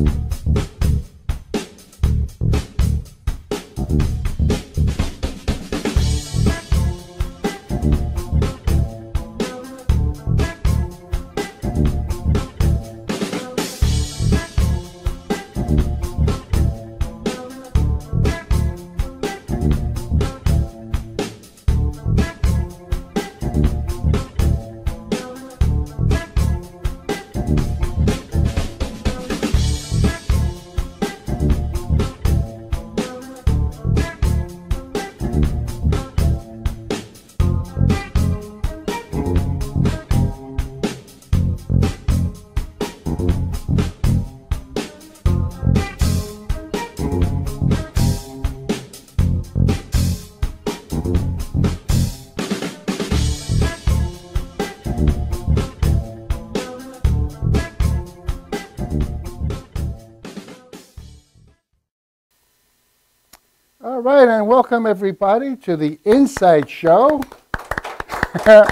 you All right, and welcome everybody to the In-Site Show.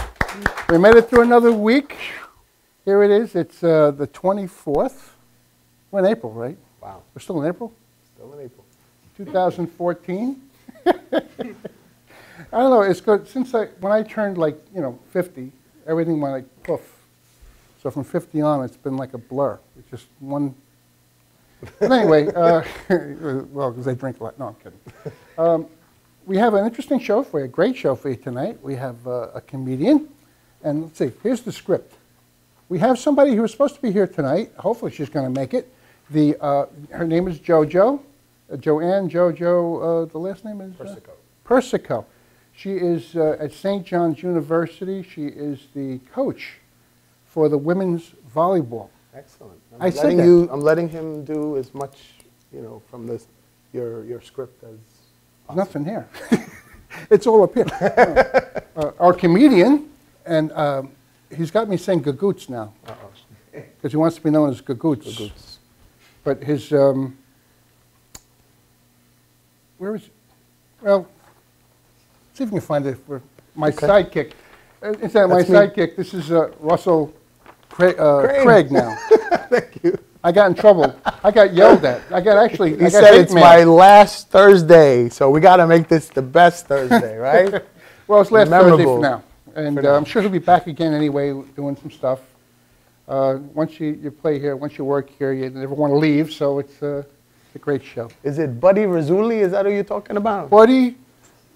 we made it through another week. Here it is. It's uh, the 24th. We're in April, right? Wow, We're still in April, still in April. 2014. I don't know. It's good since I when I turned like you know 50, everything went like poof. So from 50 on, it's been like a blur. It's just one. But anyway, uh, well, because they drink a lot. No, I'm kidding. Um, we have an interesting show for you, a great show for you tonight. We have uh, a comedian, and let's see. Here's the script. We have somebody who was supposed to be here tonight. Hopefully, she's going to make it. The uh, her name is JoJo, uh, Joanne JoJo. Uh, the last name is Persico. Persico. She is uh, at St. John's University. She is the coach for the women's volleyball. Excellent. I'm I said that. you. I'm letting him do as much, you know, from this your your script as. Nothing here. it's all up here. Uh, our comedian, and um, he's got me saying gagoots now because he wants to be known as gagoots. But his, um, where is, well, see if we can find it for my Okay. sidekick. Uh, Instead my me. sidekick, this is uh, Russell Craig, uh, Craig. Craig now. Thank you. I got in trouble. I got yelled at. I got actually. He I got said it's mail. my last Thursday, so we got to make this the best Thursday, right? Well, it's last Thursday Memorable. for now, and uh. I'm sure he'll be back again anyway, doing some stuff. Uh, once you, you play here, once you work here, you never want to leave. So it's, uh, it's a great show. Is it Buddy Razzuli? Is that who you're talking about? Buddy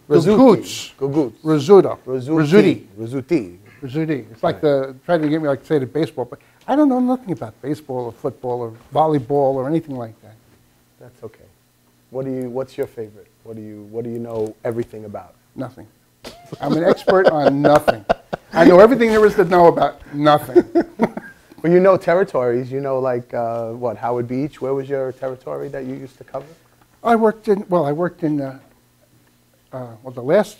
Gagoots. Gagoots. Rizzuto. Rizzuti. Rizzuti. It's like the trying to get me like say to baseball, but I don't know nothing about baseball or football or volleyball or anything like that. That's okay. What do you? What's your favorite? What do you? What do you know everything about? Nothing. I'm an expert on nothing. I know everything there is to know about nothing. Well, you know territories. You know, like uh, what? Howard Beach. Where was your territory that you used to cover? I worked in, well, I worked in, uh, uh, well, the last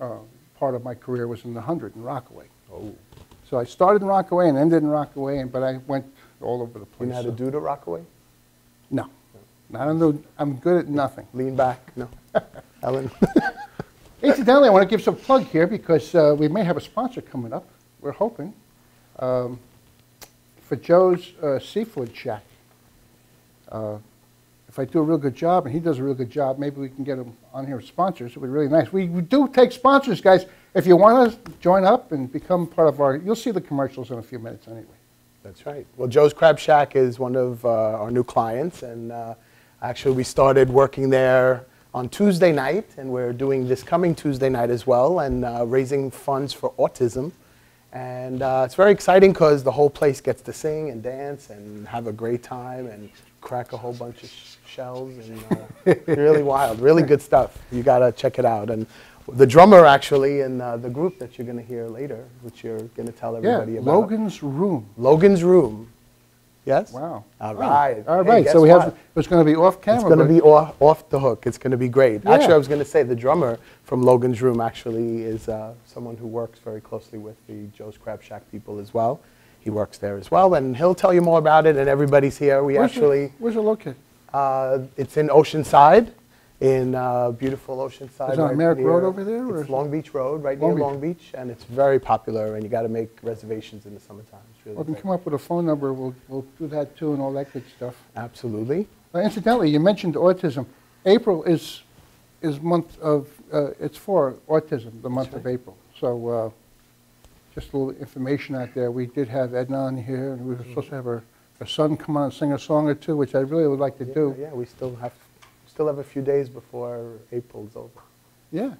uh, part of my career was in the 100 in Rockaway. Oh. So I started in Rockaway and ended in Rockaway, and, but I went all over the place. You know how to so- do the Rockaway? No. I don't know, I'm good at nothing. Lean back. No. Ellen. Incidentally, I want to give some plug here because uh, we may have a sponsor coming up. We're hoping um, for Joe's uh, Seafood Shack. Uh, if I do a real good job and he does a real good job, maybe we can get him on here as sponsors. It would be really nice. We, we do take sponsors, guys. If you want to join up and become part of our, you'll see the commercials in a few minutes anyway. That's right. Well, Joe's Crab Shack is one of uh, our new clients, and uh, actually we started working there on Tuesday night, and we're doing this coming Tuesday night as well, and uh, raising funds for autism. And uh, it's very exciting because the whole place gets to sing and dance and have a great time and crack a whole bunch of sh- shells and uh, really wild, really good stuff. You gotta check it out. And the drummer actually in uh, the group that you're gonna hear later, which you're gonna tell Yeah, everybody about. Logan's Room. Logan's Room. Yes? Wow. All right. All right. Hey, so we have, it's going to be off camera. It's going to be off, off the hook. It's going to be great. Yeah. Actually, I was going to say the drummer from Logan's Room actually is uh, someone who works very closely with the Joe's Crab Shack people as well. He works there as well, and he'll tell you more about it. And everybody's here. We Where's it- actually, Where's it located? uh, it's in Oceanside. in uh, beautiful Oceanside. Is it on right Merrick near- Road over there, It's Long Beach Road, right Long near Beach. Long Beach, and it's very popular, and you got to make reservations in the summertime. It's really Well, we can come up with a phone number, we'll, we'll do that too and all that good stuff. Absolutely. Uh, Incidentally, you mentioned autism. April is, is month of, uh, it's for autism, the month of April. So uh, just a little information out there. We did have Edna on here, and we were supposed to have her, her son come on and sing a song or two, which I really would like to Yeah, do. Yeah, we still have, still have a few days before April's over. Yeah.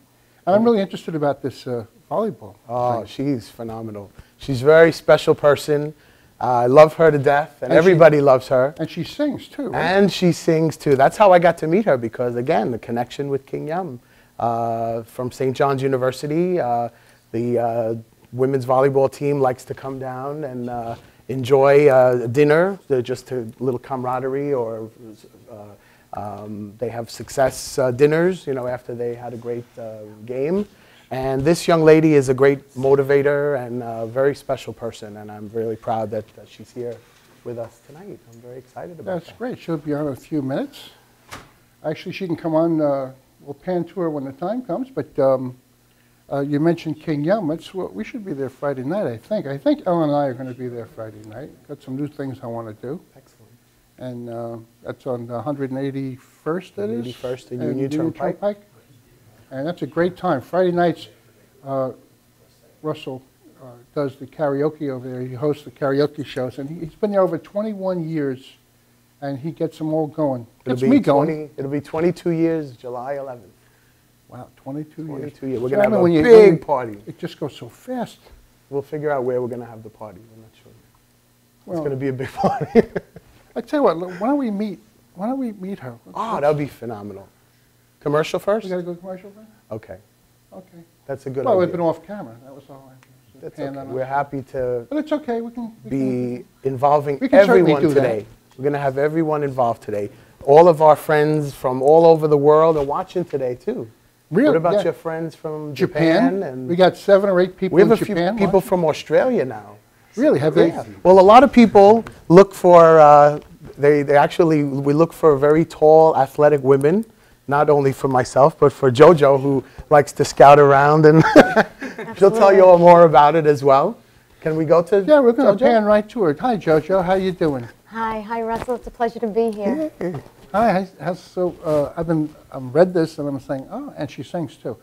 And I'm really interested about this uh, volleyball. Oh, thing. she's phenomenal. She's a very special person. I love her to death, and, And she- everybody loves her. And she sings too, right? And she sings too. That's how I got to meet her because, again, the connection with King Yum uh, from St. John's University. Uh, the uh, women's volleyball team likes to come down and uh, enjoy uh, dinner, uh, just a little camaraderie, or uh, um, they have success uh, dinners, you know, after they had a great uh, game. And this young lady is a great motivator and a very special person, and I'm really proud that, that she's here with us tonight. I'm very excited about That's that. That's great. She'll be on in a few minutes. Actually, she can come on, uh, we'll pan to her when the time comes, but um, uh, you mentioned King Yum. It's, what- we should be there Friday night, I think. I think Ellen and I are going to be there Friday night. Got some new things I want to do. Excellent. And uh, that's on the 181st, that is? 181st and And Union Turnpike. And that's a great time. Friday nights, uh, Russell uh, does the karaoke over there. He hosts the karaoke shows, and he- he's been there over 21 years, and he gets them all going. It'll Gets be me going. 20 It'll be 22 years, July 11th. Wow, 22 years. 22 years. We're So, going I to mean, have when a you- big when you- party. It just goes so fast. We'll figure out where we're going to have the party. I'm not sure. It's Well- going to be a big party. I tell you what, look, why don't we meet? Why don't we meet her? oh, that would be phenomenal. Commercial first? We got to go commercial then? Okay. Okay. That's a good Well, we've idea. been off camera. That was all. I That's okay. on We're us. happy to But it's okay. We can. We can be involving We can certainly everyone do that. today. We're going to have everyone involved today. All of our friends from all over the world are watching today, too. Really? What about Yeah. your friends from Japan? Japan. and we got seven or eight people we have a few people from Australia now. Really? Have they? Yeah. Well, a lot of people look for, uh, they, they actually, we look for very tall, athletic women, not only for myself, but for JoJo, who likes to scout around, and she'll tell you all more about it as well. Can we go to Yeah, we're going to pan right to her. Hi, JoJo. How you doing? Hi, hi Russell. It's a pleasure to be here. Hi. How's, so uh, I've been I'm read this and I'm saying, oh, and she sings too.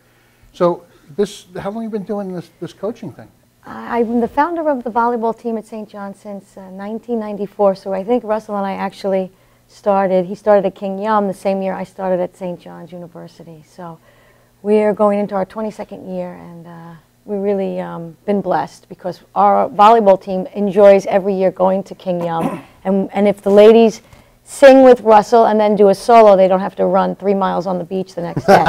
So this, how long have you been doing this this coaching thing? I'm the founder of the volleyball team at St. John since uh, 1994. So I think Russell and I actually started. He started at King Yum the same year I started at St. John's University. So we're going into our 22nd year, and uh, we've really um, been blessed because our volleyball team enjoys every year going to King Yum. And, and if the ladies sing with Russell and then do a solo, they don't have to run three miles on the beach the next day.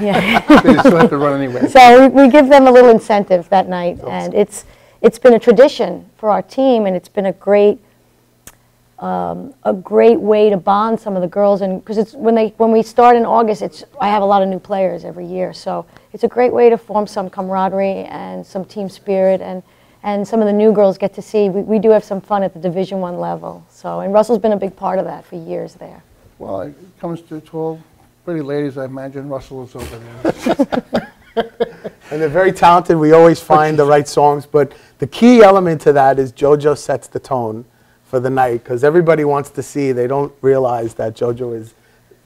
yeah. they still have to run anyway. So we, we give them a little incentive that night, and it's it's been a tradition for our team, and it's been a great um, a great way to bond some of the girls, and because it's when they when we start in August, it's I have a lot of new players every year, so it's a great way to form some camaraderie and some team spirit, and and some of the new girls get to see we, we do have some fun at the Division One level. So and Russell's been a big part of that for years there. Well, it comes to 12 pretty ladies. I imagine Russell is over there. And they're very talented. We always find the right songs, but the key element to that is JoJo sets the tone for the night because everybody wants to see. They don't realize that JoJo is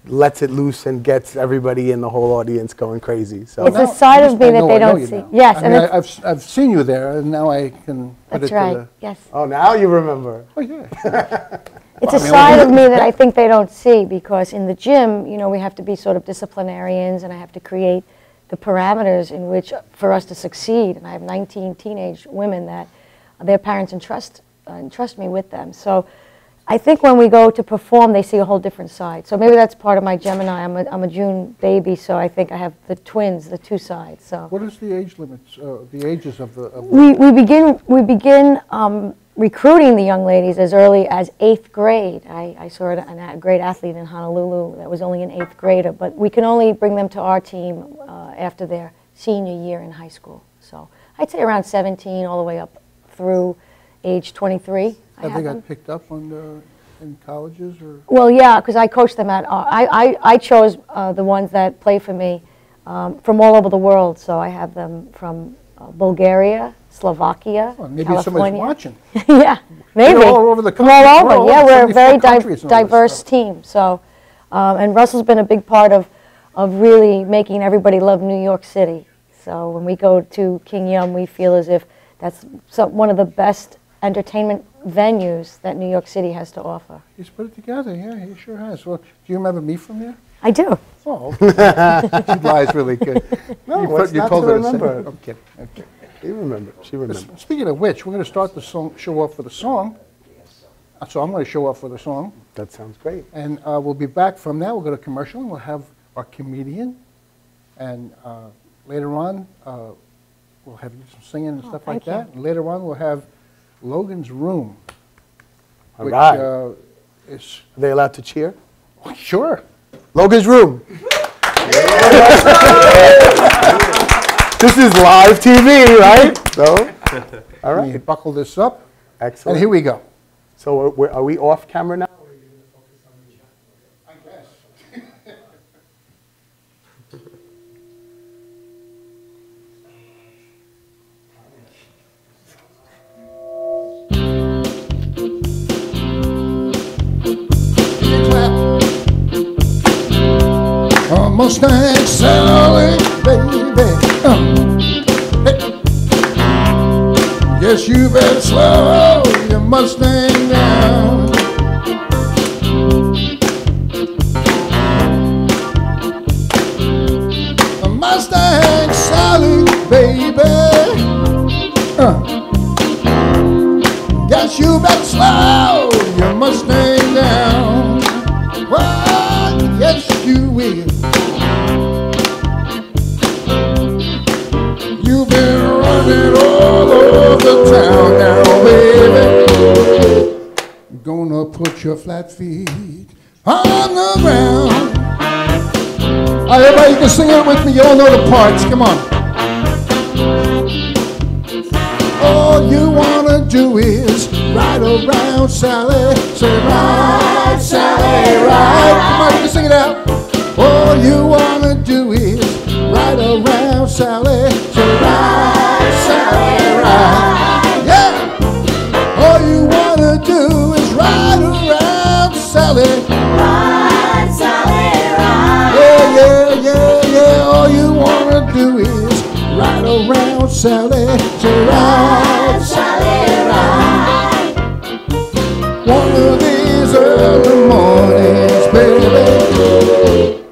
lets it loose and gets everybody in the whole audience going crazy. So It's a side of me that they don't see. now. Yes, I and mean, it's- I, I've I've seen you there, and now I can put That's it right. to the. Yes. oh, now you remember. Oh yeah. It's Well, a I mean, side of me that I think they don't see because in the gym, you know, we have to be sort of disciplinarians and I have to create the parameters in which for us to succeed. And I have 19 teenage women that their parents entrust, uh, entrust me with them. So I think when we go to perform, they see a whole different side. So maybe that's part of my Gemini. I'm a, I'm a June baby, so I think I have the twins, the two sides. So. What is the age limits? Uh, the ages of the. Of We, we begin, we begin um, recruiting the young ladies as early as eighth grade. I, I saw an, a great athlete in Honolulu that was only an eighth grader, but we can only bring them to our team uh, after their senior year in high school. So I'd say around 17 all the way up through age 23. I have they got picked up on the? in colleges or? Well, yeah, because I coach them at, uh, I, I, I chose uh, the ones that play for me um, from all over the world. So I have them from uh, Bulgaria, Slovakia, Well, maybe California. somebody's watching. yeah, maybe. all over the From all country. over. We're all yeah, over we're a very 74 di- and all this diverse stuff. team. So, um, and Russell's been a big part of, of really making everybody love New York City. So when we go to King Yum, we feel as if that's some, one of the best entertainment venues that New York City has to offer. He's put it together, yeah, he sure has. Well, do you remember me from there? I do. Oh, okay. she lies really good. No, You put- you not told to her say- remember? I'm kidding, I'm kidding. She remember. She remember. Speaking of which, we're going to start the song, show off with a song. So I'm going to show off with a song. That sounds great. And uh, we'll be back from that. We'll go to commercial and we'll have our comedian. And uh, later on, uh, we'll have you some singing and Oh, stuff like thank you. that. And later on, we'll have Logan's Room. All which, right. uh, is, Are they allowed to cheer? sure. Logan's room. this is live TV, right? So, all me buckle this up. Excellent. And here we go. So are we off camera now? Mustang Sally, baby. Uh. Hey. Yes, you better slow your Mustang down. A Mustang Sally, baby. Uh. Guess you better slow town now, baby. Gonna put your flat feet on the ground. All right, everybody, you can sing it with me. You all know the parts. Come on. All you wanna do is ride around, Sally. Say ride, Sally, ride. Come on, you can sing it out. All you wanna do is ride around, Sally. Say ride, Sally. Ride, Sally, ride. Yeah, yeah, yeah, yeah. All you wanna do is ride around, Sally. Say ride, Sally, ride. One of these early mornings, baby,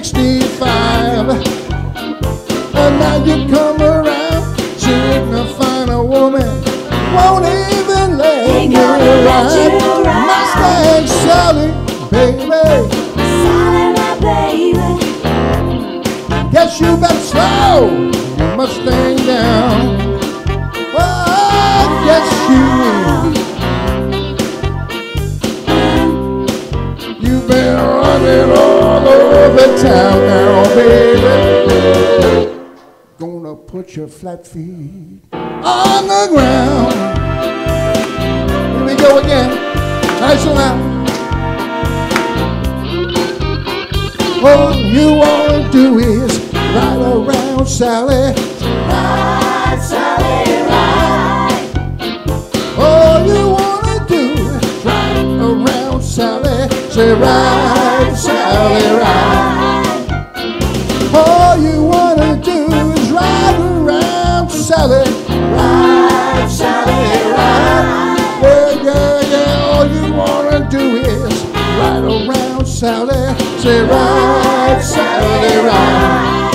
1965. And now you come around, signifying a woman won't even let you let ride. you. Mustang Sally, baby, Sally, my baby. guess you better slow your Mustang down. Oh, yes you will. You've been running all over town now, baby. Gonna put your flat feet on the ground. Here we go again. Nice and loud. All you wanna do is ride around, Sally. Ride, Sally, Say ride, Sally, ride. All you wanna do is ride around, Sally. Ride, Sally, ride. Yeah, yeah, yeah. All you wanna do is ride around, Sally. Say ride, Sally, ride.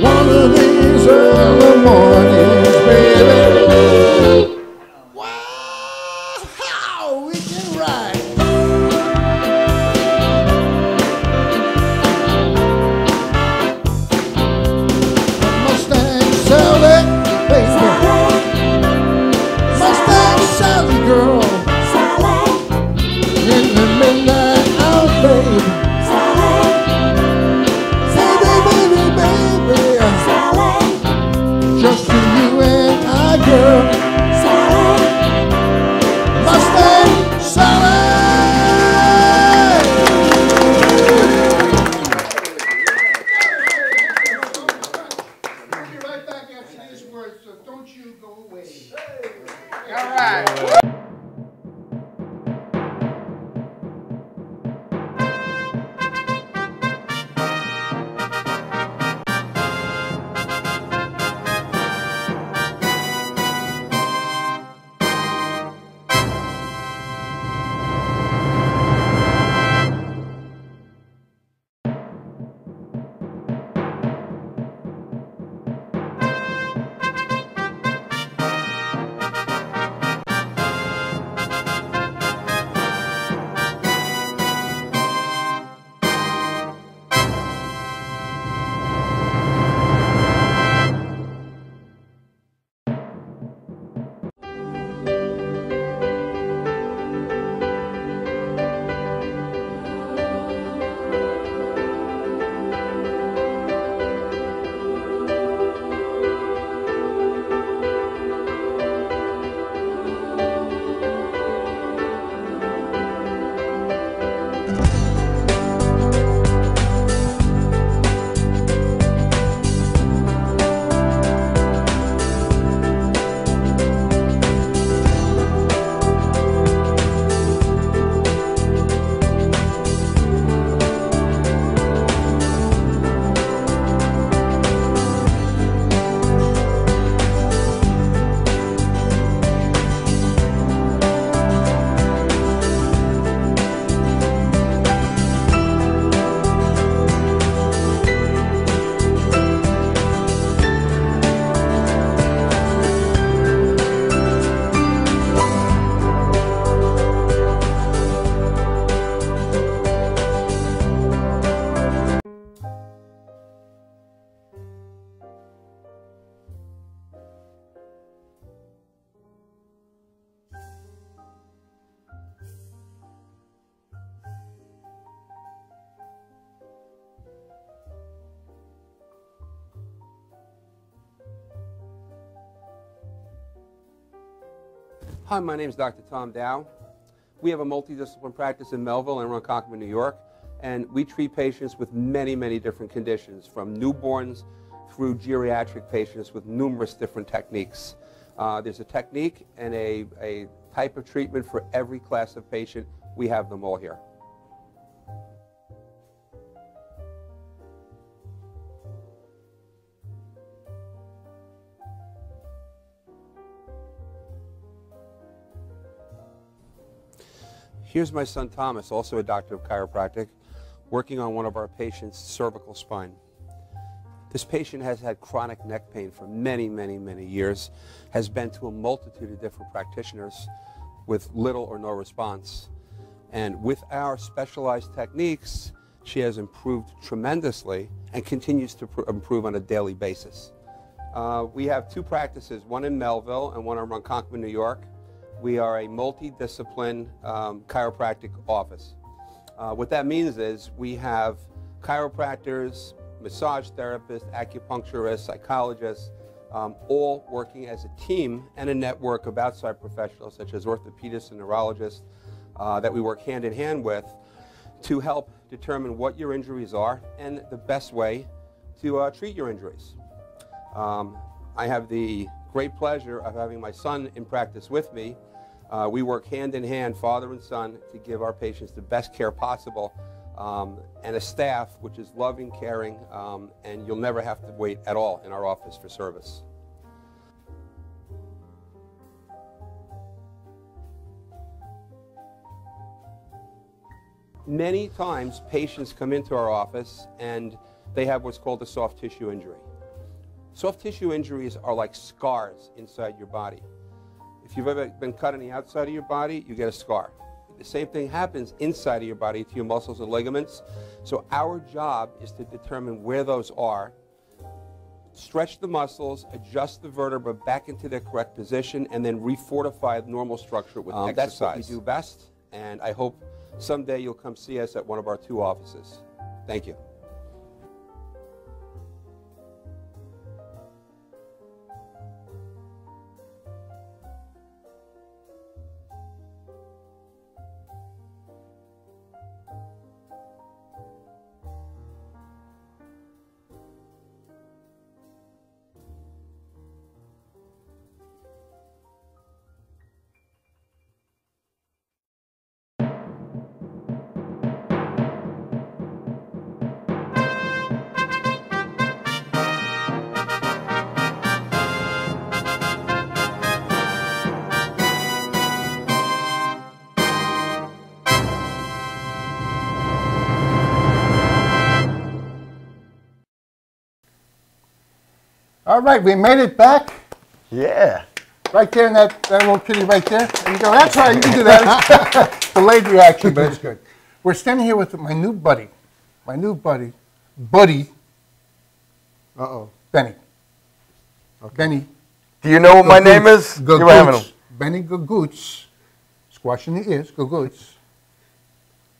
One of these early mornings, Hi, my name is Dr. Tom Dow. We have a multidiscipline practice in Melville and Ronkonkoma, New York, and we treat patients with many, many different conditions, from newborns through geriatric patients with numerous different techniques. Uh, there's a technique and a, a type of treatment for every class of patient. We have them all here. Here's my son Thomas, also a doctor of chiropractic, working on one of our patients' cervical spine. This patient has had chronic neck pain for many, many, many years, has been to a multitude of different practitioners with little or no response. And with our specialized techniques, she has improved tremendously and continues to pr- improve on a daily basis. Uh, we have two practices, one in Melville and one in Ronkonkoma, New York. We are a multidiscipline um, chiropractic office. Uh, what that means is we have chiropractors, massage therapists, acupuncturists, psychologists, um, all working as a team and a network of outside professionals such as orthopedists and neurologists uh, that we work hand in hand with to help determine what your injuries are and the best way to uh, treat your injuries. Um, I have the great pleasure of having my son in practice with me. Uh, we work hand in hand, father and son, to give our patients the best care possible um, and a staff which is loving, caring, um, and you'll never have to wait at all in our office for service. Many times patients come into our office and they have what's called a soft tissue injury. Soft tissue injuries are like scars inside your body. If you've ever been cut on the outside of your body, you get a scar. The same thing happens inside of your body to your muscles and ligaments. So our job is to determine where those are, stretch the muscles, adjust the vertebra back into their correct position, and then refortify the normal structure with exercise. That's what we do best, and I hope someday you'll come see us at one of our two offices. Thank you. All right, we made it back. Yeah. Right there in that, that little kitty right there. There you go. That's right, you can do that. Delayed reaction, but it's good. We're standing here with my new buddy, my new buddy, Buddy Uh-oh. Benny. Benny. Do you know what my name is? You're having him. Benny Gagoots. Squashing the ears, Gagoots.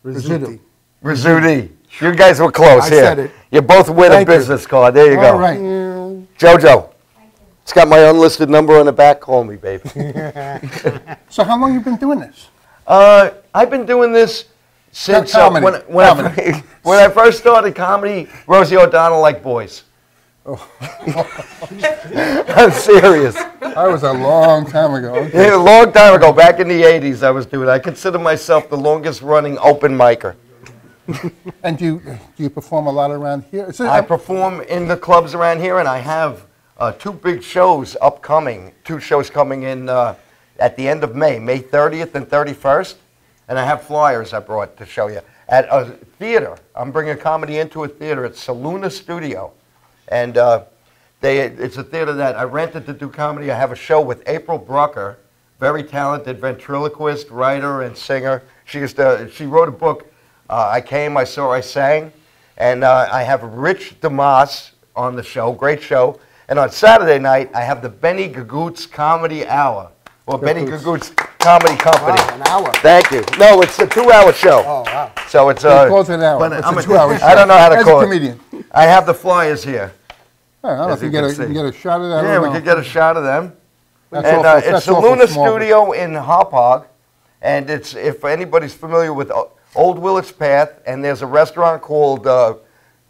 Rizzuti. Rizzuti. You guys were close I here. said it. You both win Thank a you. business card. There you go. All right. Jojo. It's got my unlisted number on the back. Call me, baby. So how long you been doing this? Uh, I've been doing this since uh, when, when, I, when I first started comedy. Rosie O'Donnell liked boys. I'm serious. That was a long time ago. Okay. Yeah, a long time ago, back in the 80s, I was doing. I consider myself the longest running open micer. And do you, do you perform a lot around here? it- I perform in the clubs around here, and I have uh, two big shows upcoming. Two shows coming in uh, at the end of May, May 30th and 31st. And I have flyers I brought to show you. At a theater, I'm bringing comedy into a theater. It's Saluna Studio. And uh, they, it's a theater that I rented to do comedy. I have a show with April Brucker, very talented ventriloquist, writer, and singer. She, used to, she wrote a book, uh, I Came, I Saw, I Sang. And uh, I have Rich DeMoss on the show, great show. And on Saturday night, I have the Benny Gagoots Comedy Hour, or Benny Gagoots Comedy Company. Wow, an hour. Thank you. No, it's a two-hour show. Oh, wow. So it's He uh, calls an hour. but It's I'm a two-hour show. I don't know how to As call a it. comedian. I have the flyers here. I don't know if you you get can a, you get a shot of that. Yeah, we know. could get a shot of them. That's and awful- uh, it's the Luna small. Studio in Hauppauge, and it's if anybody's familiar with O- Old Willets Path, and there's a restaurant called uh,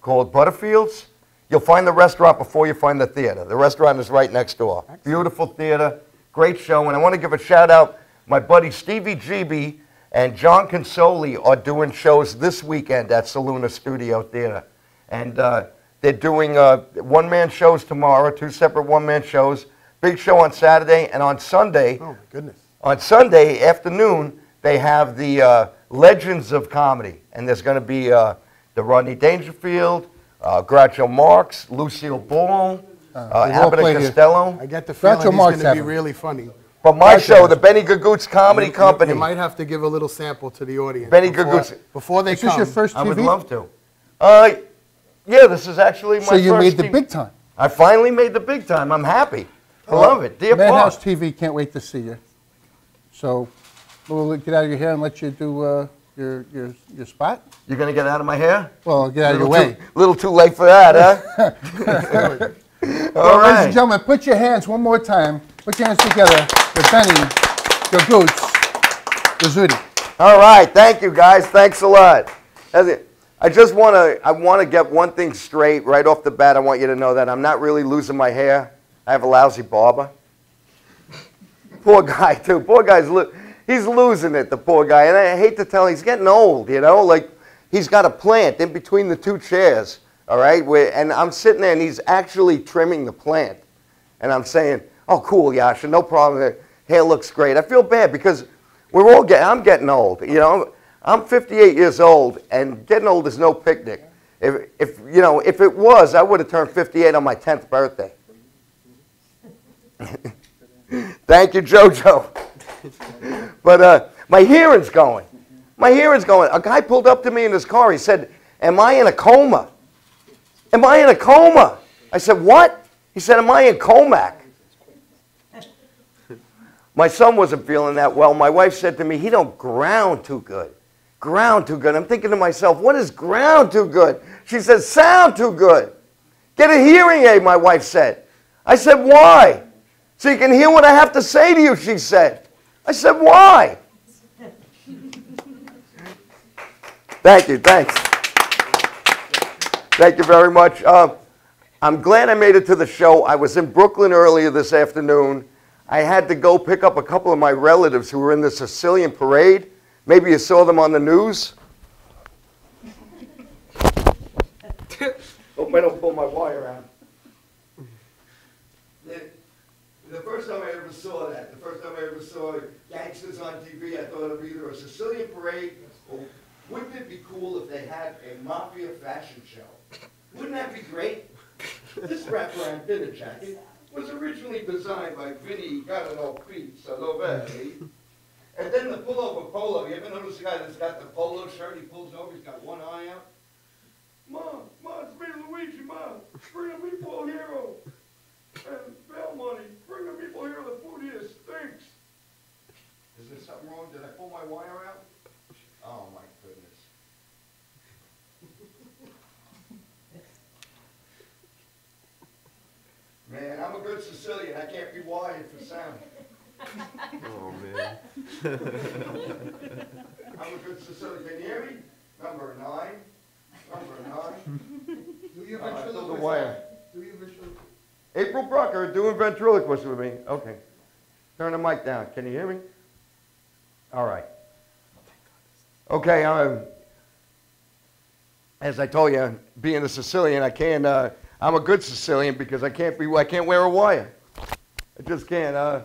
called Butterfields. You'll find the restaurant before you find the theater. The restaurant is right next door. Beautiful theater, great show, and I want to give a shout out. My buddy Stevie GB and John Consoli are doing shows this weekend at Saluna Studio Theater, and uh, they're doing uh, one-man shows tomorrow, two separate one-man shows. Big show on Saturday, and on Sunday, Oh, my goodness. on Sunday afternoon, they have the uh, Legends of Comedy, and there's going to be uh, the Rodney Dangerfield, uh, Groucho Marx, Lucille Ball, uh, they've Abbott played and here. Costello. I get the Groucho feeling he's Marx going to be really funny. But my show, the Benny Gagoots Comedy You- you- Company, You might have to give a little sample to the audience. Benny before- Gagoots. Before they Is this come. your first TV? I would love to. Uh, yeah, this is actually my So you first made the TV. big time. I finally made the big time. I'm happy. I love it. Dear Madhouse Park. TV can't wait to see you. So we'll get out of your hair and let you do uh, your, your, your spot. You're going to get out of my hair? Well, get out of your way. Too, little too late for that, huh? Well, All ladies and gentlemen, put your hands one more time. Put your hands together for Benny, Gagoots, Gazzuti. All right, thank you guys. Thanks a lot. That's it. I just want to I want to get one thing straight right off the bat. I want you to know that I'm not really losing my hair. I have a lousy barber. Poor guy too. Poor guy's lo- he's losing it. The poor guy, and I hate to tell he's getting old. You know, like he's got a plant in between the two chairs. All right, where, and I'm sitting there, and he's actually trimming the plant, and I'm saying, "Oh, cool, Yasha, no problem. Hair looks great." I feel bad because we're all getting. I'm getting old. You know, I'm 58 years old, and getting old is no picnic. If, if you know, if it was, I would have turned 58 on my 10th birthday. Thank you, JoJo. but uh, my hearing's going. My hearing's going. A guy pulled up to me in his car. He said, "Am I in a coma? Am I in a coma?" I said, "What?" He said, "Am I in Commack?" My son wasn't feeling that well. My wife said to me, "He don't ground too good." Ground too good. I'm thinking to myself, "What is ground too good?" She said, "Sound too good." Get a hearing aid, my wife said. I said, "Why?" So you can hear what I have to say to you, she said. I said, "Why?" Thank you. Thanks. Thank you very much. Uh, I'm glad I made it to the show. I was in Brooklyn earlier this afternoon. I had to go pick up a couple of my relatives who were in the Sicilian parade. Maybe you saw them on the news. Hope I don't pull my wire out. The, the first time I ever saw that, the first time I ever saw gangsters on TV, I thought of either a Sicilian parade or wouldn't it be cool if they had a mafia fashion show? Wouldn't that be great? This wraparound dinner jacket was originally designed by Vinny Garano Pizza Lovelli. And then the pullover polo, you ever notice the guy that's got the polo shirt, he pulls over, he's got one eye out? Mom, Mom, it's me, Luigi, Mom, bring a meatball hero. And bail money, bring the people here. the food here stinks. Is there something wrong? Did I pull my wire out? Oh, my goodness. Man, I'm a good Sicilian, I can't be wired for sound. Oh, man. I'm a good Sicilian, can you hear me? Number nine, number nine. Do your Uh, ventriloquist still the wire. act. Do your ventriloquist. April Brucker doing ventriloquist with me. Okay. Turn the mic down. Can you hear me? All right. Okay. Um, as I told you, being a Sicilian, I can't. Uh, I'm a good Sicilian because I can't be. I can't wear a wire. I just can't. Uh,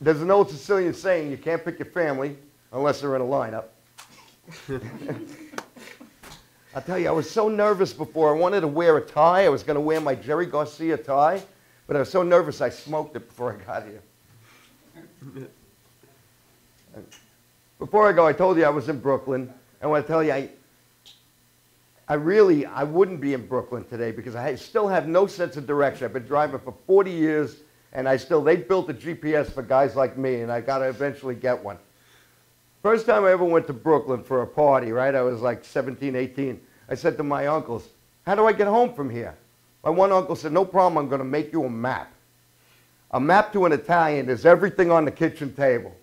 there's an old Sicilian saying: you can't pick your family unless they're in a lineup. I tell you, I was so nervous before. I wanted to wear a tie. I was going to wear my Jerry Garcia tie, but I was so nervous I smoked it before I got here. Before I go, I told you I was in Brooklyn. I want to tell you, I, I really, I wouldn't be in Brooklyn today because I still have no sense of direction. I've been driving for 40 years, and I still, they built a GPS for guys like me, and I got to eventually get one. First time I ever went to Brooklyn for a party, right? I was like 17, 18. I said to my uncles, how do I get home from here? My one uncle said, no problem, I'm going to make you a map. A map to an Italian is everything on the kitchen table.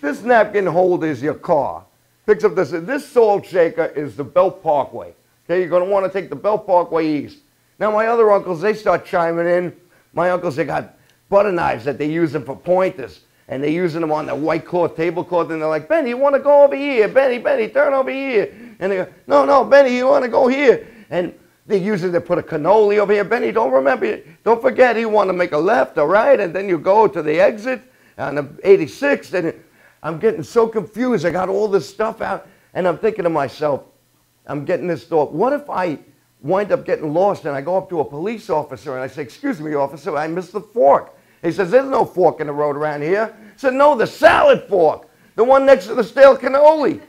This napkin holder is your car. Picks up this, this salt shaker is the Belt Parkway. Okay, you're going to want to take the Belt Parkway east. Now my other uncles, they start chiming in. My uncles, they got butter knives that they use them for pointers. And they're using them on the white cloth, tablecloth, and they're like, Benny, you want to go over here? Benny, Benny, turn over here. And they go, no, no, Benny, you want to go here? And they use it to put a cannoli over here. Benny, don't remember, don't forget, you want to make a left or right, and then you go to the exit on the 86th. And I'm getting so confused. I got all this stuff out, and I'm thinking to myself, I'm getting this thought, what if I wind up getting lost and I go up to a police officer and I say, excuse me, officer, I missed the fork. He says, there's no fork in the road around here. I said, no, the salad fork, the one next to the stale cannoli.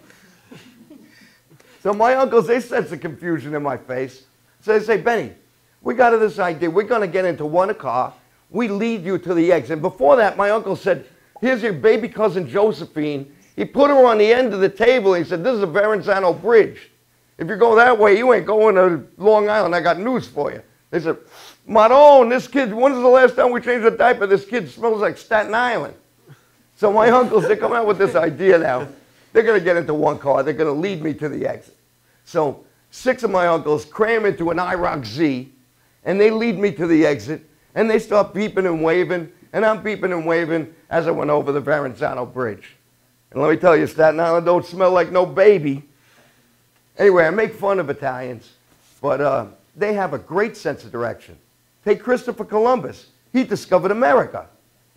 so my uncles, they sense the confusion in my face. So they say, Benny, we got this idea. We're going to get into one car. We lead you to the exit. Before that, my uncle said, here's your baby cousin Josephine. He put her on the end of the table. He said, this is a Verrazano Bridge. If you go that way, you ain't going to Long Island. I got news for you. They said, Maron, this kid, when's the last time we changed a diaper? This kid smells like Staten Island. So my uncles, they come out with this idea now. They're going to get into one car. They're going to lead me to the exit. So six of my uncles cram into an IROC Z, and they lead me to the exit, and they start beeping and waving, and I'm beeping and waving as I went over the Verrazano Bridge. And let me tell you, Staten Island don't smell like no baby. Anyway, I make fun of Italians, but uh, they have a great sense of direction. Take Christopher Columbus. He discovered America.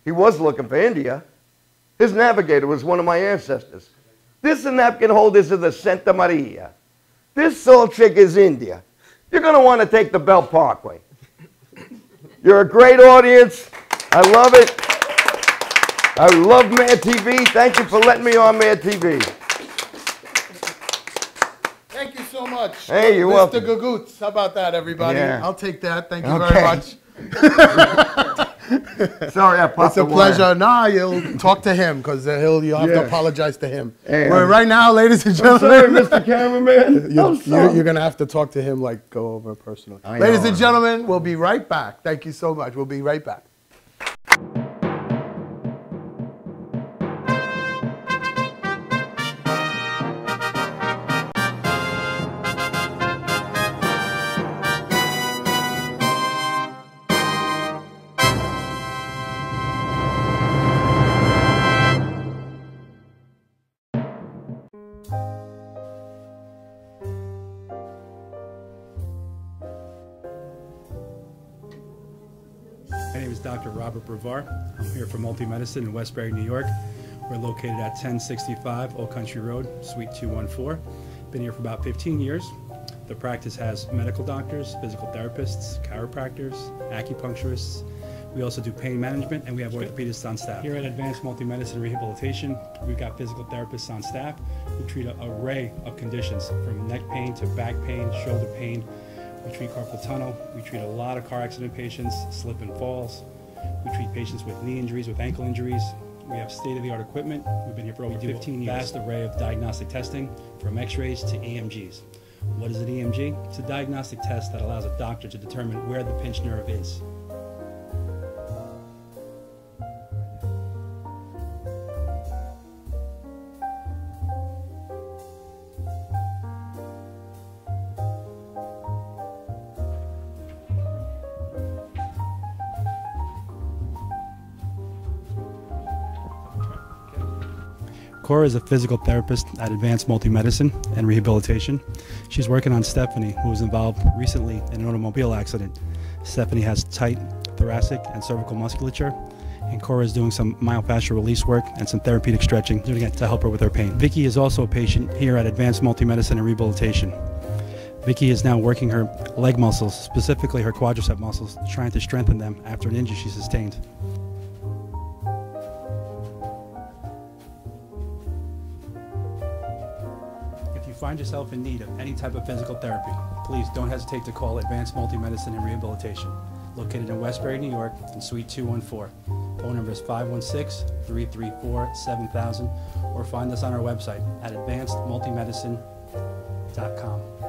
He was looking for India. His navigator was one of my ancestors. This napkin holders is the Santa Maria. This soul chick is India. You're going to want to take the Belt Parkway. You're a great audience. I love it. I love Mad TV. Thank you for letting me on Mad TV. Thank you so much. Hey, you're Mr. welcome. Gagoots. How about that, everybody? Yeah. I'll take that. Thank you Okay. very much. Sorry, I popped It's a the wire. pleasure. Nah, you'll talk to him because uh, he'll you'll have Yeah. to apologize to him. Hey, Well, I'm- right now, ladies and I'm sorry, gentlemen, Mr. Cameraman. you're, I'm you're, you're gonna have to talk to him, like go over personally. I Ladies know. and gentlemen, we'll be right back. Thank you so much. We'll be right back. My name is Dr. Robert Brevard. I'm here for Multi Medicine in Westbury, New York. We're located at 1065 Old Country Road, Suite 214. Been here for about 15 years. The practice has medical doctors, physical therapists, chiropractors, acupuncturists. We also do pain management, and we have orthopedists on staff. Here at Advanced Multi-Medicine Rehabilitation, we've got physical therapists on staff who treat an array of conditions, from neck pain to back pain, shoulder pain. We treat carpal tunnel. We treat a lot of car accident patients, slip and falls. We treat patients with knee injuries, with ankle injuries. We have state-of-the-art equipment. We've been here for over 15 years. Vast array of diagnostic testing, from X-rays to EMGs. What is an EMG? It's a diagnostic test that allows a doctor to determine where the pinched nerve is. Cora is a physical therapist at Advanced Multi-Medicine and Rehabilitation. She's working on Stephanie, who was involved recently in an automobile accident. Stephanie has tight thoracic and cervical musculature, and Cora is doing some myofascial release work and some therapeutic stretching to help her with her pain. Vicky is also a patient here at Advanced Multi-Medicine and Rehabilitation. Vicky is now working her leg muscles, specifically her quadricep muscles, trying to strengthen them after an injury she sustained. Find yourself in need of any type of physical therapy, please don't hesitate to call Advanced Multi-Medicine and Rehabilitation, located in Westbury, New York, in Suite 214. Phone number is 516-334-7000, or find us on our website at advancedmultimedicine.com.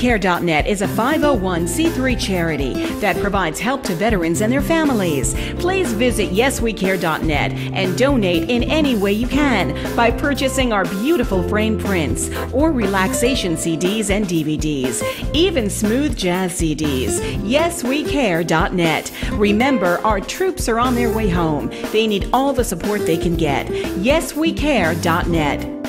YesWeCare.net is a 501c3 charity that provides help to veterans and their families. Please visit YesWeCare.net and donate in any way you can by purchasing our beautiful frame prints or relaxation CDs and DVDs, even smooth jazz CDs. YesWeCare.net. Remember, our troops are on their way home. They need all the support they can get. YesWeCare.net.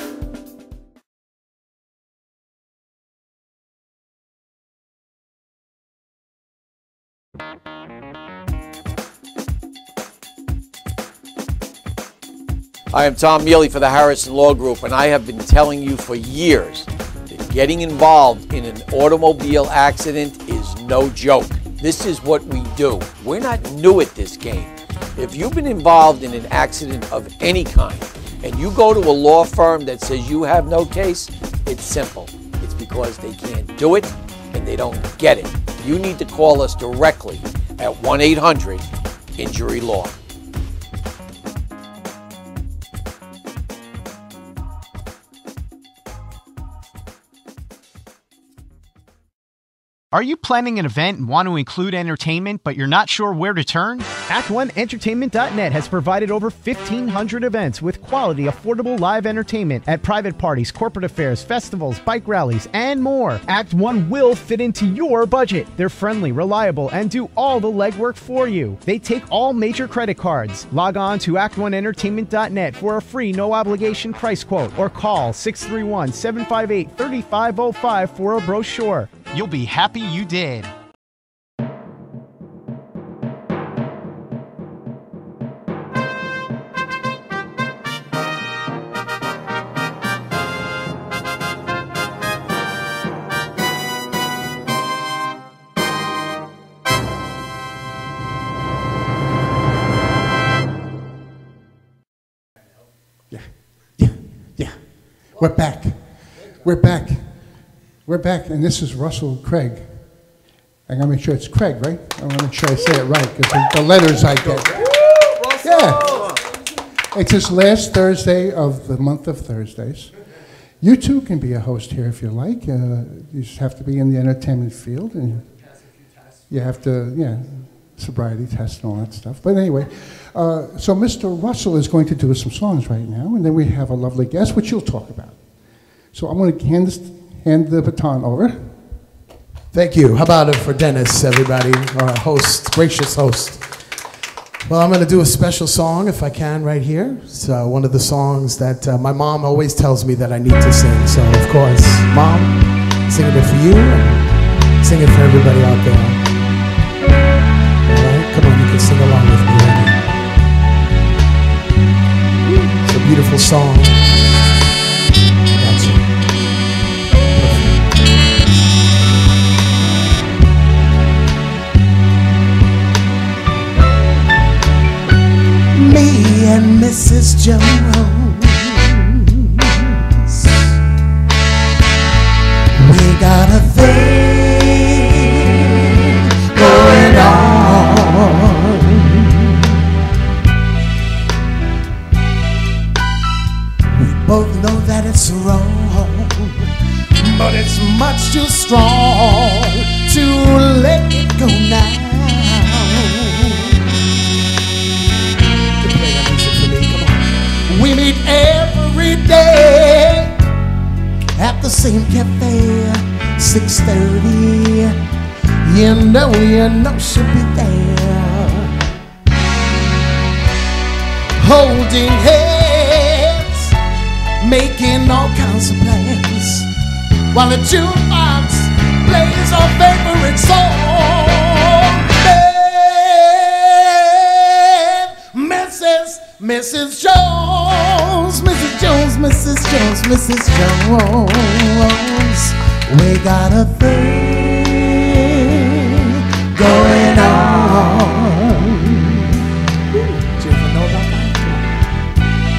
I am Tom Mealy for the Harrison Law Group, and I have been telling you for years that getting involved in an automobile accident is no joke. This is what we do. We're not new at this game. If you've been involved in an accident of any kind and you go to a law firm that says you have no case, it's simple. It's because they can't do it and they don't get it. You need to call us directly at 1 800 Injury Law. Are you planning an event and want to include entertainment, but you're not sure where to turn? Act1Entertainment.net has provided over 1,500 events with quality, affordable live entertainment at private parties, corporate affairs, festivals, bike rallies, and more. Act One will fit into your budget. They're friendly, reliable, and do all the legwork for you. They take all major credit cards. Log on to Act1Entertainment.net for a free, no obligation price quote or call 631 758 3505 for a brochure. You'll be happy you did. We're back. We're back. We're back, and this is Russell Craig. I gotta make sure it's Craig, right? I wanna make sure I say it right, because the letters I get. Yeah. It's his last Thursday of the month of Thursdays. You too can be a host here if you like. Uh, you just have to be in the entertainment field, and you have to, yeah, sobriety test and all that stuff. But anyway, uh, so Mr. Russell is going to do some songs right now, and then we have a lovely guest, which you'll talk about. So I'm going to hand, this, hand the baton over. Thank you. How about it for Dennis, everybody, our host, gracious host. Well, I'm going to do a special song, if I can, right here. It's uh, one of the songs that uh, my mom always tells me that I need to sing. So, of course, Mom, singing it for you and sing it for everybody out there. All right, come on, you can sing along with me. Ready? It's a beautiful song. Me and Mrs. Jones. We got a thing going on. We both know that it's wrong, but it's much too strong to let it go now. Meet every day at the same cafe, 6:30. You know, you know she'll be there, holding hands, making all kinds of plans, while the jukebox plays our favorite song. Mrs. Jones, Mrs. Jones, Mrs. Jones, Mrs. Jones. We got a thing going on.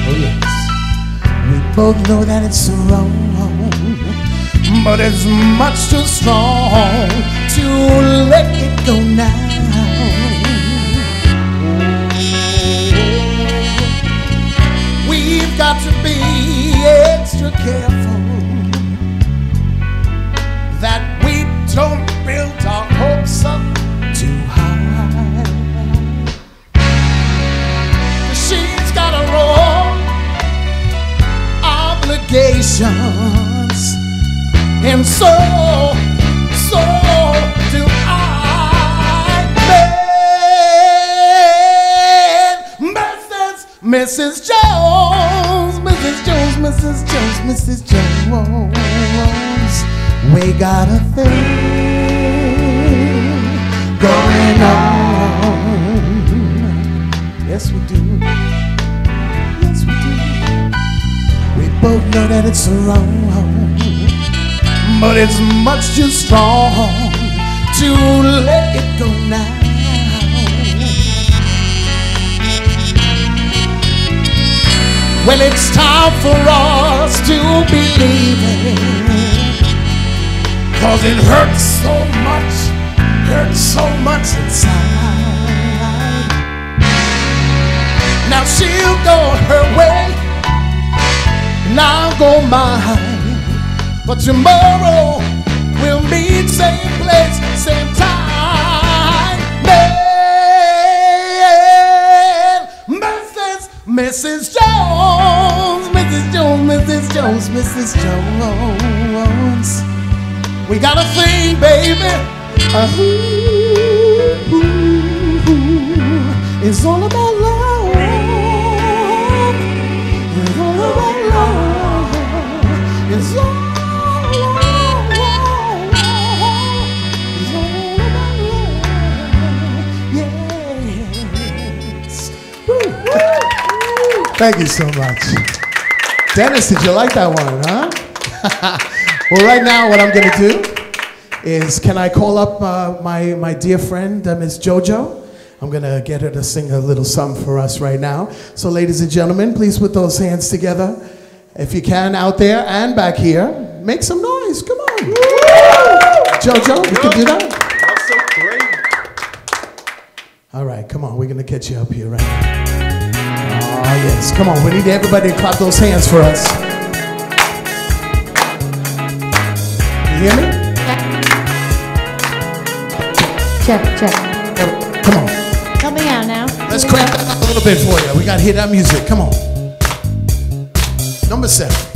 Oh, yes. We both know that it's wrong, but it's much too strong to let it go now. Got to be extra careful that we don't build our hopes up too high. She's got her own obligations, and so, so do I. Mrs. Jones, Mrs. Jones, Mrs. Jones, We got a thing going on. Yes, we do. Yes, we do. We both know that it's wrong, but it's much too strong to let it go now. Well, it's time for us to believe it. Cause it hurts so much, hurts so much inside. Now she'll go her way, and I'll go mine. But tomorrow We'll meet same place, same time. Mrs. Jones, Mrs. Jones, Mrs. Jones, Mrs. Jones. We got a thing, baby. Uh, ooh, ooh, it's all about love. Thank you so much. Dennis, did you like that one, huh? well, right now, what I'm going to do is can I call up uh, my, my dear friend, uh, Miss JoJo? I'm going to get her to sing a little something for us right now. So, ladies and gentlemen, please put those hands together. If you can, out there and back here, make some noise. Come on. JoJo, you can do that? All right, come on. We're going to catch you up here right now. Yes. Come on. We need everybody to clap those hands for us. You hear me? Check, check. Come on. Help me out now. Let's crank that up a little bit for you. We got to hear that music. Come on. Number seven.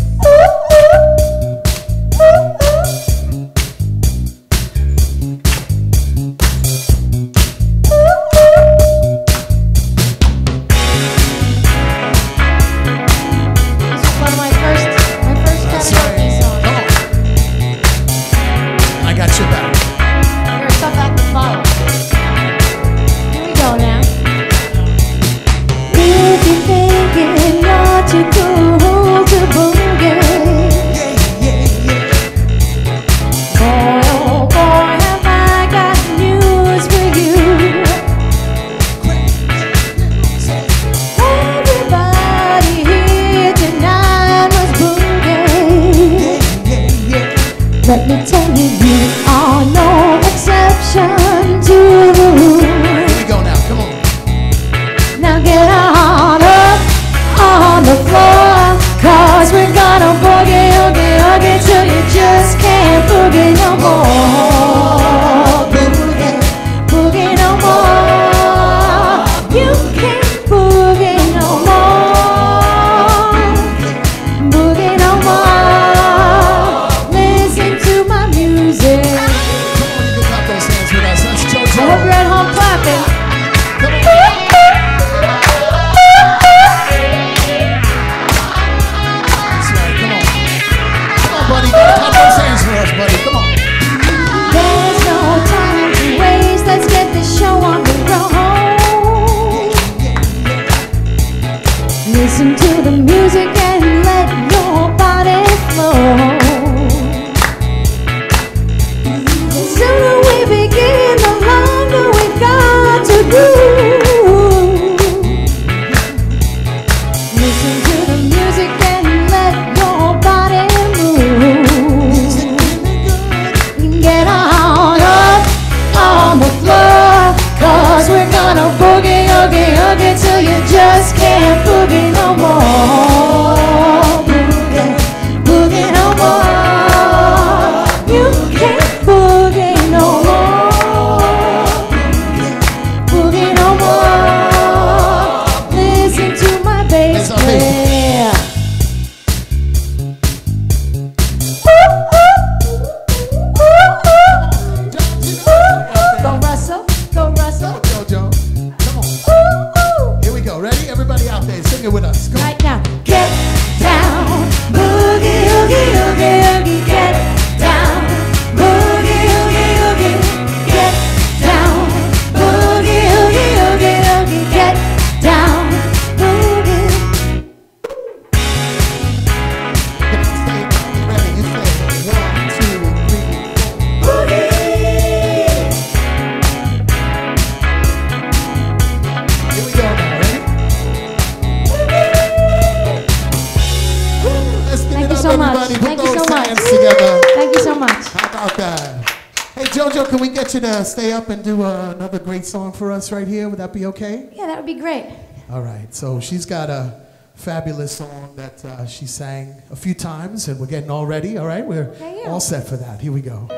Us right here? Would that be okay? Yeah, that would be great. All right. So she's got a fabulous song that uh, she sang a few times, and we're getting all ready. All right, we're yeah. all set for that. Here we go.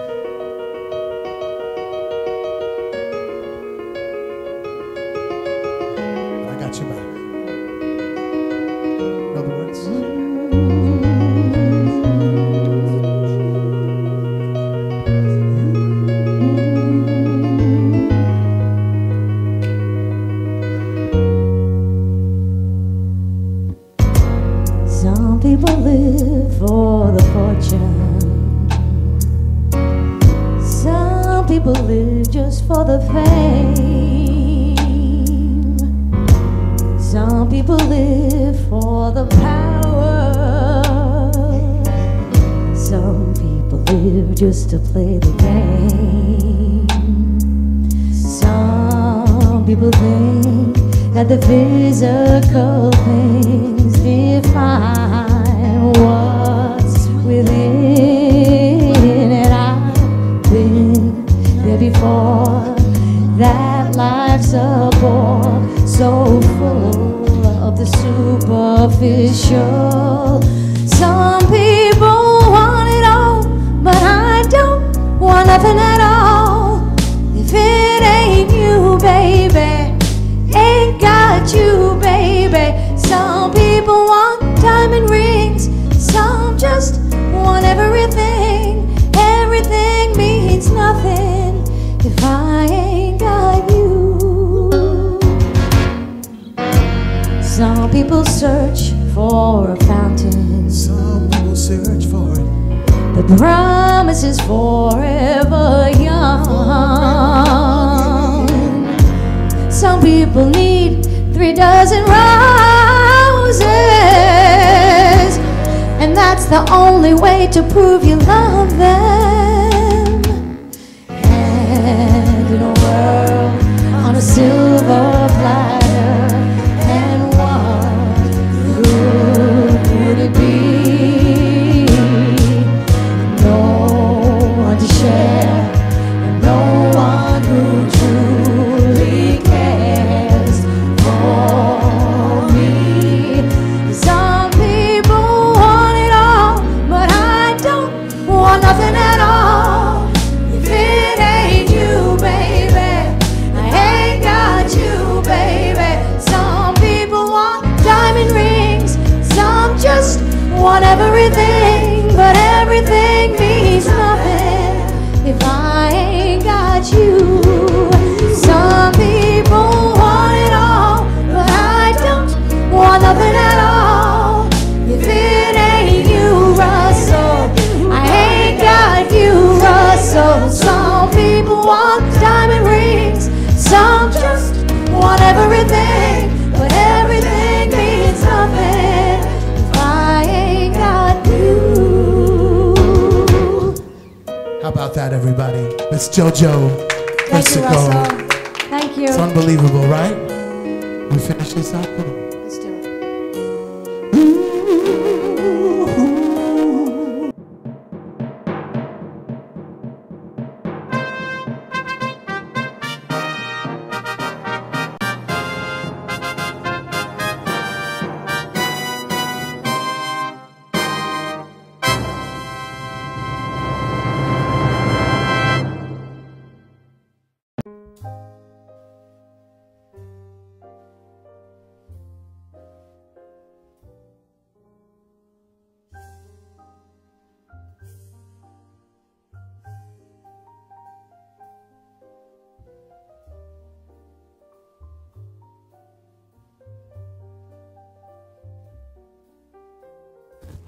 JoJo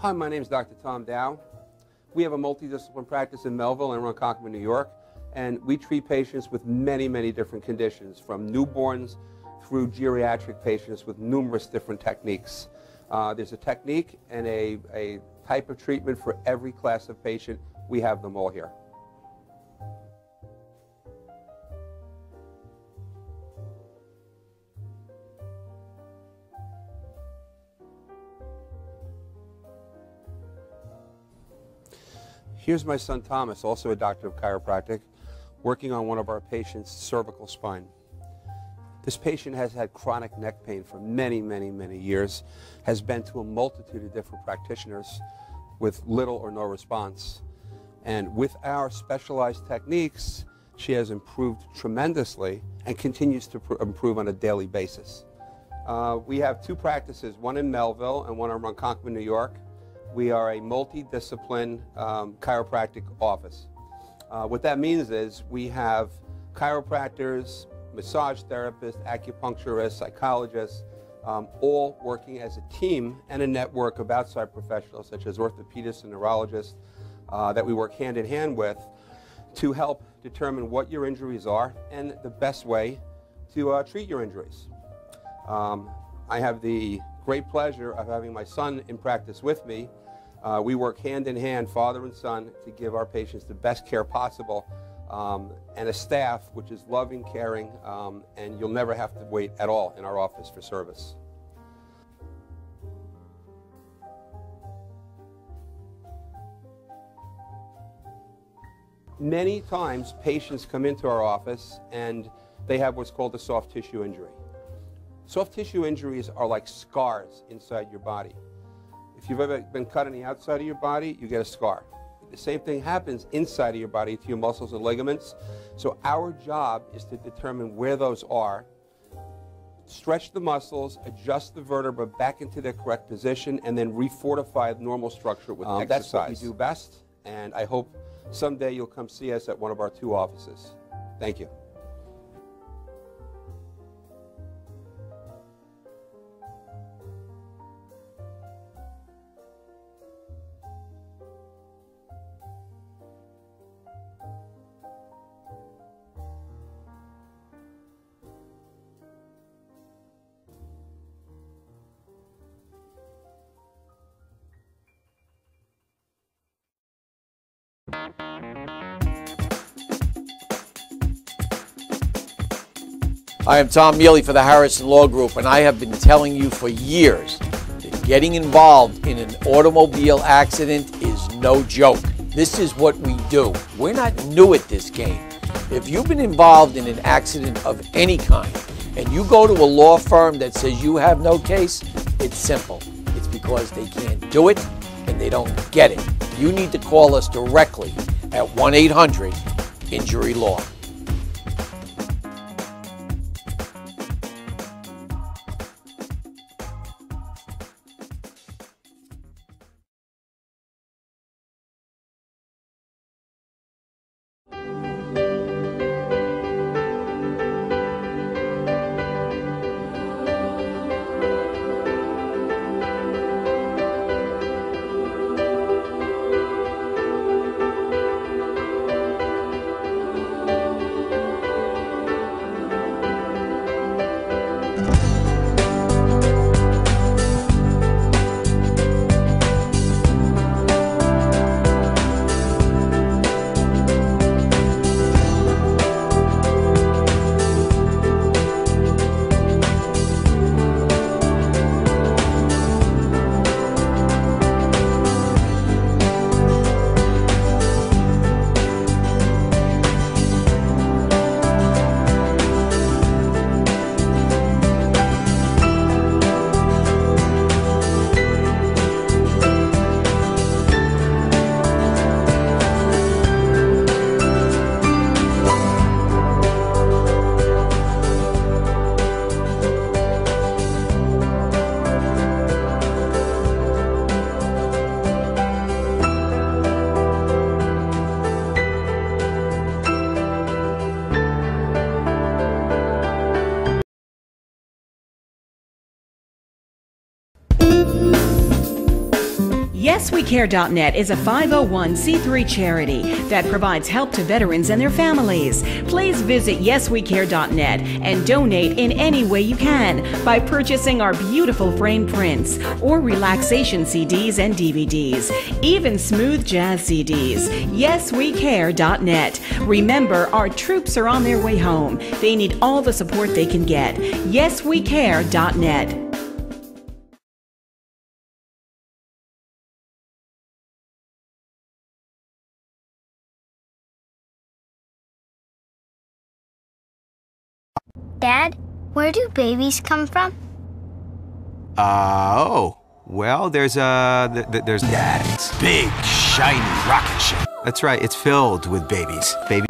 Hi, my name is Dr. Tom Dow. We have a multidiscipline practice in Melville and Ronkonkoma, New York, and we treat patients with many, many different conditions, from newborns through geriatric patients with numerous different techniques. Uh, there's a technique and a, a type of treatment for every class of patient. We have them all here. Here's my son Thomas, also a doctor of chiropractic, working on one of our patients' cervical spine. This patient has had chronic neck pain for many, many, many years, has been to a multitude of different practitioners with little or no response. And with our specialized techniques, she has improved tremendously and continues to pr- improve on a daily basis. Uh, we have two practices, one in Melville and one in Ronkonkoma, New York. We are a multidiscipline um, chiropractic office. Uh, what that means is we have chiropractors, massage therapists, acupuncturists, psychologists, um, all working as a team and a network of outside professionals such as orthopedists and neurologists uh, that we work hand in hand with to help determine what your injuries are and the best way to uh, treat your injuries. Um, I have the great pleasure of having my son in practice with me. Uh, we work hand in hand, father and son, to give our patients the best care possible um, and a staff which is loving, caring, um, and you'll never have to wait at all in our office for service. Many times patients come into our office and they have what's called a soft tissue injury. Soft tissue injuries are like scars inside your body. If you've ever been cut on the outside of your body, you get a scar. The same thing happens inside of your body to your muscles and ligaments. So our job is to determine where those are, stretch the muscles, adjust the vertebra back into their correct position, and then refortify the normal structure with um, exercise. That's what we do best, and I hope someday you'll come see us at one of our two offices. Thank you. I am Tom Mealy for the Harrison Law Group, and I have been telling you for years that getting involved in an automobile accident is no joke. This is what we do. We're not new at this game. If you've been involved in an accident of any kind and you go to a law firm that says you have no case, it's simple. It's because they can't do it and they don't get it. You need to call us directly at 1 800 Injury Law. YesWeCare.net is a 501c3 charity that provides help to veterans and their families. Please visit YesWeCare.net and donate in any way you can by purchasing our beautiful frame prints or relaxation CDs and DVDs, even smooth jazz CDs. YesWeCare.net. Remember, our troops are on their way home. They need all the support they can get. YesWeCare.net. Dad, where do babies come from? Uh, oh. Well, there's a. Th- th- there's. Dad's big, shiny rocket ship. That's right, it's filled with babies. Baby.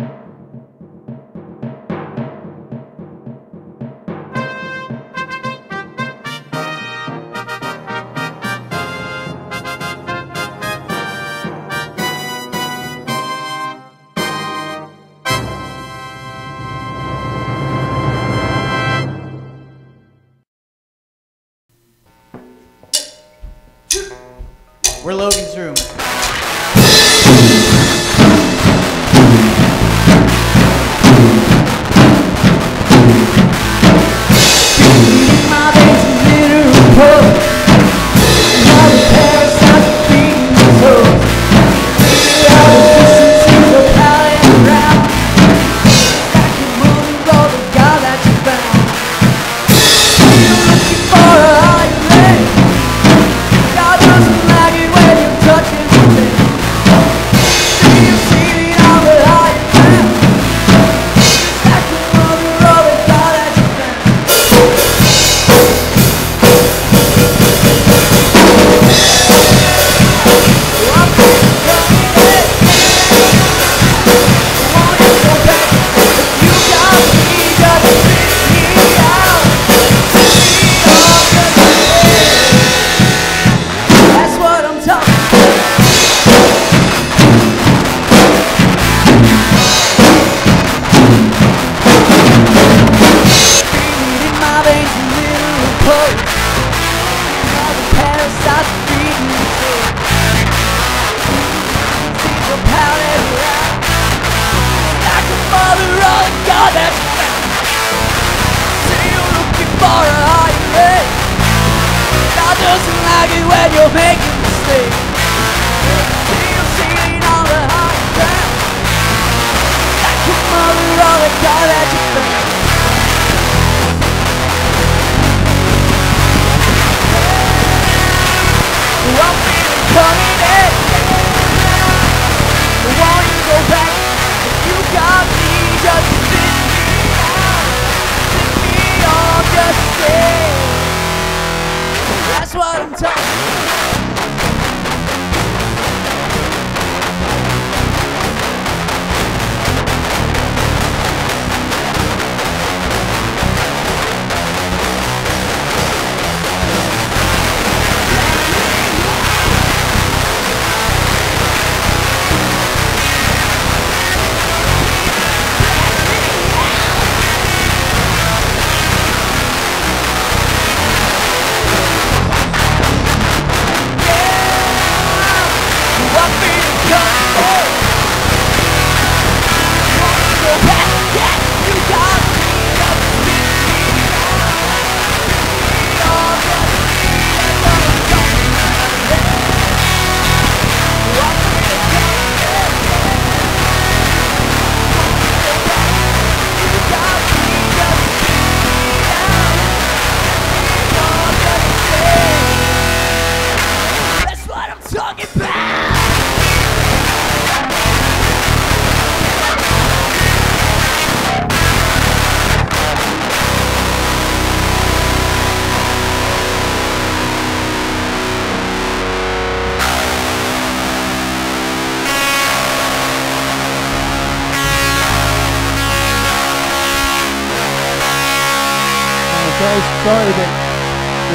You're making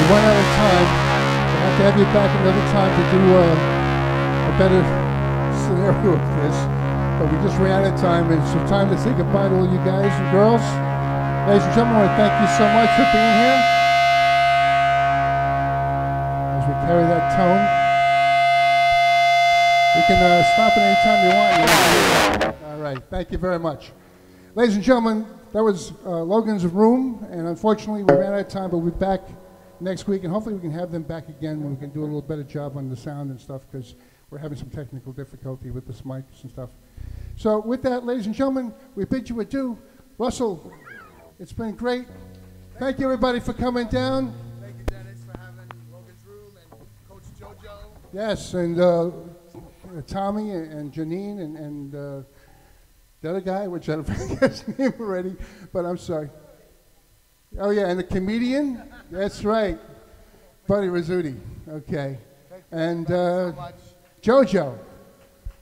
run out of time. We'll have to have you back another time to do uh, a better scenario of this. But we just ran out of time, it's time to say goodbye to all you guys and girls. Ladies and gentlemen, I want to thank you so much for being here. As we carry that tone, you can uh, stop at any time you want. All right, thank you very much. Ladies and gentlemen, that was uh, Logan's Room, and unfortunately we ran out of time, but we'll be back next week, and hopefully we can have them back again when we can do a little better job on the sound and stuff, because we're having some technical difficulty with this mics and stuff. So with that, ladies and gentlemen, we bid you adieu. Russell, it's been great. Thank you everybody for coming down. Thank you, Dennis, for having Logan's Room and Coach JoJo. Yes, and uh, Tommy and, Janine and, and uh, the other guy, which I don't forget his name already, but I'm sorry. Oh yeah, and the comedian. That's right, Buddy Rizzuti. Okay, and uh, JoJo.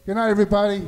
Good night, everybody.